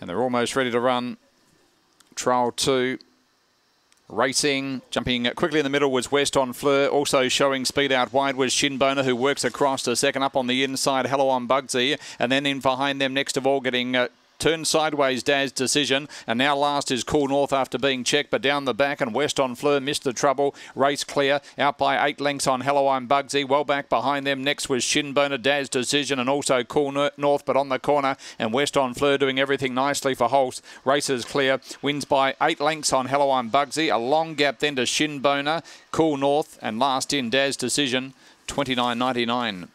And they're almost ready to run. Trial two. Racing, jumping quickly in the middle was West on Fleur. Also showing speed out wide was Shinboner, who works across to second up on the inside. Hello I'm Bugsy. And then in behind them, next of all, getting uh, Turned sideways, Daz decision. And now last is Cool North after being checked, but down the back and West on Fleur missed the trouble. Race clear, out by eight lengths on Hello I'm Bugsy. Well back behind them. Next was Shinboner, Daz decision, and also Cool North, but on the corner. And West on Fleur doing everything nicely for Holst. Races clear, wins by eight lengths on Hello I'm Bugsy. A long gap then to Shinboner, Cool North, and last in Daz decision, 29.99.